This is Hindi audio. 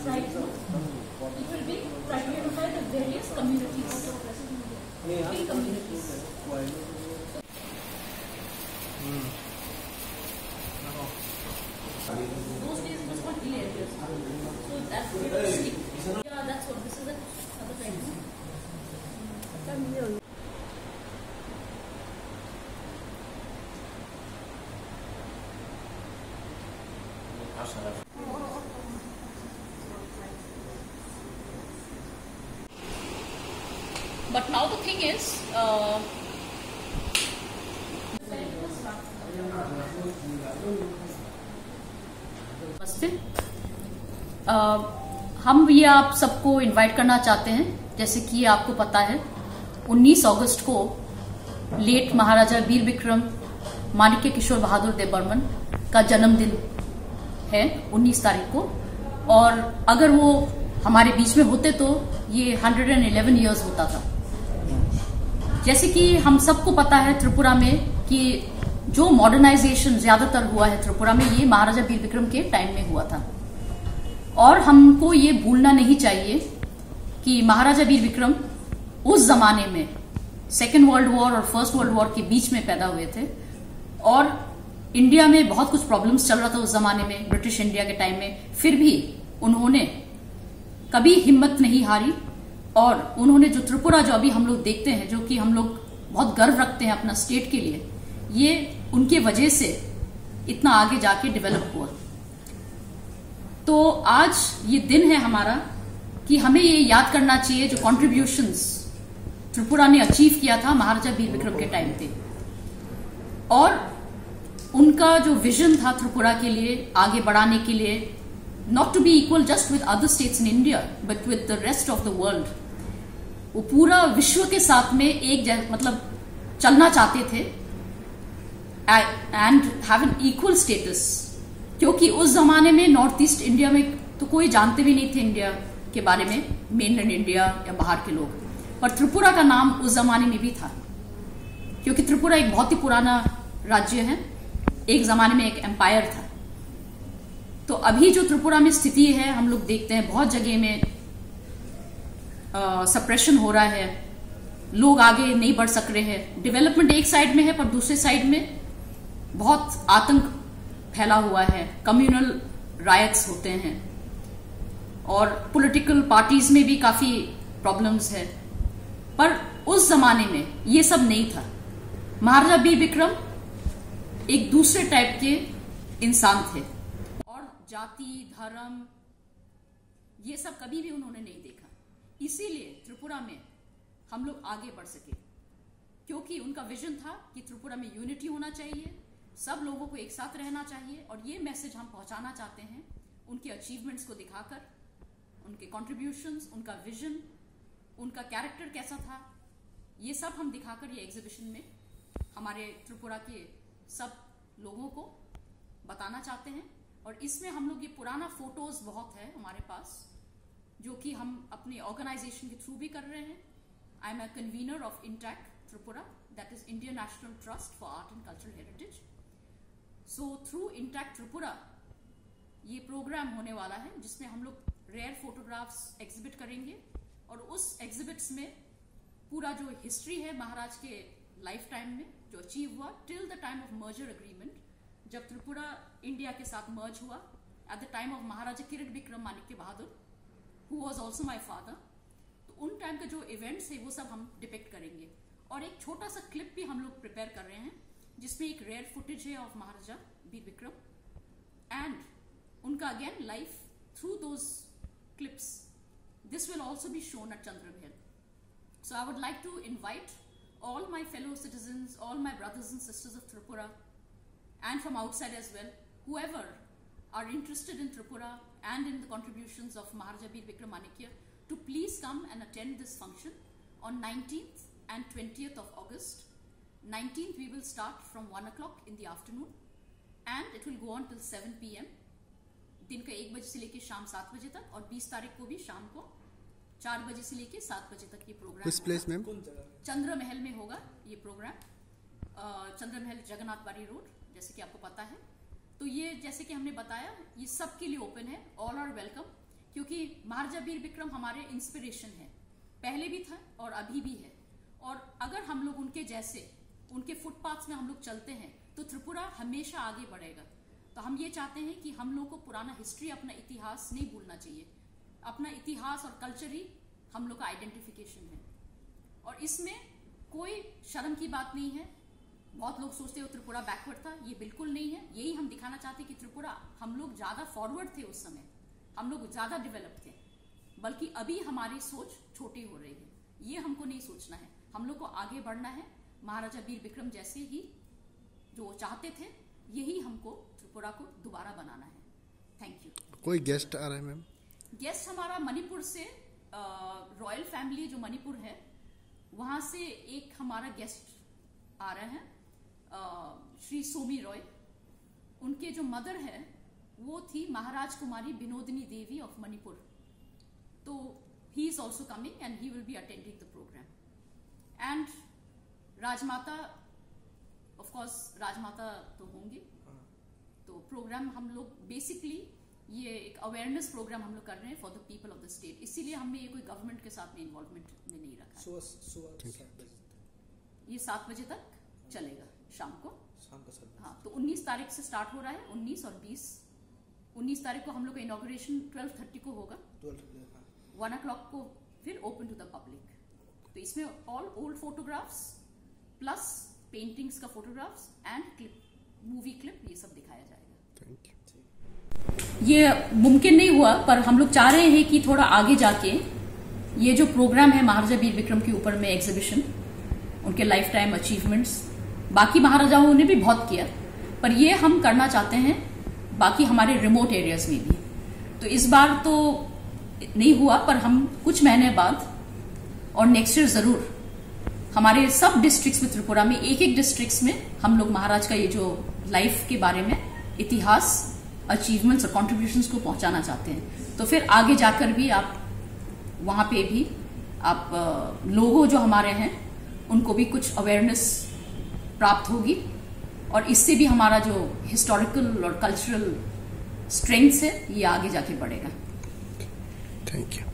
it will be try unify the various communities, three communities. Those days was. So that's. Yeah, that's what this is the other But now the thing is, uh, अ, हम ये आप सबको इनवाइट करना चाहते हैं जैसे कि आपको पता है 19 अगस्त को लेट महाराजा वीर विक्रम माणिक्य किशोर बहादुर देव बर्मन का जन्मदिन है 19 तारीख को। और अगर वो हमारे बीच में होते तो ये 111 इयर्स होता था। जैसे कि हम सबको पता है त्रिपुरा में कि जो मॉडर्नाइजेशन ज़्यादातर हुआ है त्रिपुरा में, ये महाराजा वीर विक्रम के टाइम में हुआ था। और हमको ये भूलना नहीं चाहिए कि महाराजा वीर विक्रम उस जमाने में सेकेंड वर्ल्ड वॉर और फ़र्स्ट वर्ल्ड वॉर के बीच में पैदा हुए थे। और इंडिया में बहुत कुछ प्रॉब्लम्स चल रहा था उस जमाने में ब्रिटिश इंडिया के टाइम में। फिर भी उन्होंने कभी हिम्मत नहीं हारी और उन्होंने जो त्रिपुरा जो अभी हम लोग देखते हैं, जो कि हम लोग बहुत गर्व रखते हैं अपना स्टेट के लिए, ये उनके वजह से इतना आगे जाके डेवलप हुआ। तो आज ये दिन है हमारा कि हमें ये याद करना चाहिए जो कॉन्ट्रीब्यूशंस त्रिपुरा ने अचीव किया था महाराजा वीर विक्रम के टाइम पे। और उनका जो विजन था त्रिपुरा के लिए आगे बढ़ाने के लिए not to be equal just with other states in India but with the rest of the world वो पूरा विश्व के साथ में एक मतलब चलना चाहते थे। And have an equal status क्योंकि उस जमाने में नॉर्थ ईस्ट इंडिया में तो कोई जानते भी नहीं थे इंडिया के बारे में मेनलैंड इंडिया या बाहर के लोग। पर त्रिपुरा का नाम उस जमाने में भी था। क्योंकि त्रिपुरा एक बहुत ही पुराना राज्य है। एक जमाने में एक एम्पायर था। तो अभी जो त्रिपुरा में स्थिति है, हम लोग देखते हैं, बहुत जगह में सप्रेशन हो रहा है। लोग आगे नहीं बढ़ सक रहे हैं। डेवलपमेंट एक साइड में है, पर दूसरे साइड में बहुत आतंक फैला हुआ है। कम्युनल रायट्स होते हैं। और पॉलिटिकल पार्टीज़ में भी काफ़ी प्रॉब्लम्स है। पर उस जमाने में ये सब नहीं था। महाराजा वीर विक्रम एक दूसरे टाइप के इंसान थे। और जाति, धर्म, ये सब कभी भी उन्होंने नहीं देखा। इसीलिए त्रिपुरा में हम लोग आगे बढ़ सके। क्योंकि उनका विजन था कि त्रिपुरा में यूनिटी होना चाहिए, सब लोगों को एक साथ रहना चाहिए, और ये मैसेज हम पहुंचाना चाहते हैं उनके अचीवमेंट्स को दिखाकर, उनके कॉन्ट्रीब्यूशंस उनका विजन उनका कैरेक्टर कैसा था, ये सब हम दिखाकर ये एग्जीबिशन में हमारे त्रिपुरा के सब लोगों को बताना चाहते हैं। और इसमें हम लोग ये पुराना फ़ोटोज़ बहुत है हमारे पास। जो कि हम अपने ऑर्गेनाइजेशन के थ्रू भी कर रहे हैं। I am a convener of INTACH Tripura that is Indian National Trust for Art and Cultural Heritage so through INTACH Tripura ये प्रोग्राम होने वाला है, जिसमें हम लोग रेयर फोटोग्राफ्स एग्जिबिट करेंगे। और उस एग्जिबिट्स में पूरा जो हिस्ट्री है महाराज के लाइफ टाइम में, जो अचीव हुआ till the time of merger agreement जब त्रिपुरा इंडिया के साथ मर्ज हुआ at the time of Maharaja Kiran Bikram Manikya Bahadur who was also my father तो उन टाइम के जो इवेंट्स है, वो सब हम डिपेक्ट करेंगे। और एक छोटा सा क्लिप भी हम लोग प्रिपेयर कर रहे हैं, जिसमें एक रेयर फुटेज है ऑफ़ महाराजा बीर विक्रम एंड उनका again life through those clips this will also be shown at चंद्र भेल so I would like to invite all my fellow citizen all my brothers and sisters of Tripura and from outside as well whoever are interested in Tripura and in the contributions of Maharaja Veer Vikramanikya to please come and attend this function on 19th and 20th of August. 19th we will start from 1 o'clock in the afternoon and it will go on till 7 p.m. दिन का एक बजे से लेके शाम सात बजे तक और 20 तारीख को भी शाम को चार बजे से लेके सात बजे तक ये प्रोग्राम किस प्लेस मैम चंद्र महल में होगा ये प्रोग्राम चंद्र महल जगन्नाथ बाड़ी रोड जैसे कि आपको पता है तो ये जैसे कि हमने बताया, ये सबके लिए ओपन है ऑल आर वेलकम क्योंकि महाराजा वीर विक्रम हमारे इंस्पिरेशन है। पहले भी था और अभी भी है। और अगर हम लोग उनके जैसे, उनके फुटपाथ में हम लोग चलते हैं तो त्रिपुरा हमेशा आगे बढ़ेगा। तो हम ये चाहते हैं कि हम लोग को पुराना हिस्ट्री अपना इतिहास नहीं भूलना चाहिए। अपना इतिहास और कल्चर ही हम लोग का आइडेंटिफिकेशन है। और इसमें कोई शर्म की बात नहीं है। बहुत लोग सोचते हो त्रिपुरा बैकवर्ड था ये बिल्कुल नहीं है। यही हम दिखाना चाहते कि त्रिपुरा हम लोग ज़्यादा फॉरवर्ड थे उस समय। हम लोग ज़्यादा डेवलप थे। बल्कि अभी हमारी सोच छोटी हो रही है। ये हमको नहीं सोचना है। हम लोग को आगे बढ़ना है। महाराजा वीर विक्रम जैसे ही जो चाहते थे यही हमको त्रिपुरा को दोबारा बनाना है। थैंक यू कोई गेस्ट आ रहा है मैम गेस्ट हमारा मणिपुर से रॉयल फैमिली जो मणिपुर है वहाँ से एक हमारा गेस्ट आ रहे हैं। श्री सोमी रॉय उनके जो मदर है वो थी महाराज कुमारी विनोदिनी देवी ऑफ़ मणिपुर तो he is also coming and he will be attending the programme and Rajmata of course Rajmata तो होंगे. तो प्रोग्राम हम लोग बेसिकली ये एक अवेयरनेस प्रोग्राम हम लोग कर रहे हैं for the people of the state इसीलिए हमने ये कोई गवर्नमेंट के साथ में इन्वॉल्वमेंट में नहीं रखा. सात बजे ये सात बजे तक चलेगा। शाम को। शाम का बजे हाँ तो 19 तारीख से स्टार्ट हो रहा है 19 और 20 19 तारीख को हम लोग का इनॉग्रेशन 12:30 को होगा। ट्वेल्व वन ओ को फिर ओपन टू द पब्लिक तो इसमें all old photographs plus paintings का photographs and clip movie clip ये सब दिखाया जाएगा। थैंक यू ये मुमकिन नहीं हुआ पर हम लोग चाह रहे हैं कि थोड़ा आगे जाके ये जो प्रोग्राम है महाराजा वीर विक्रम के ऊपर में एग्जीबिशन उनके लाइफ टाइम अचीवमेंट्स बाकी महाराजाओं ने भी बहुत किया, पर ये हम करना चाहते हैं, बाकी हमारे रिमोट एरियाज़ में भी। तो इस बार तो नहीं हुआ, पर हम कुछ महीने बाद और नेक्स्ट ईयर ज़रूर हमारे सब डिस्ट्रिक्ट्स में त्रिपुरा में एक एक डिस्ट्रिक्ट्स में हम लोग महाराज का ये जो लाइफ के बारे में इतिहास अचीवमेंट्स और कॉन्ट्रीब्यूशंस को पहुंचाना चाहते हैं। तो फिर आगे जाकर भी आप वहाँ पे भी आप लोगों जो हमारे हैं, उनको भी कुछ अवेयरनेस प्राप्त होगी। और इससे भी हमारा जो हिस्टोरिकल और कल्चरल स्ट्रेंथ्स है, ये आगे जाके बढ़ेगा। Thank you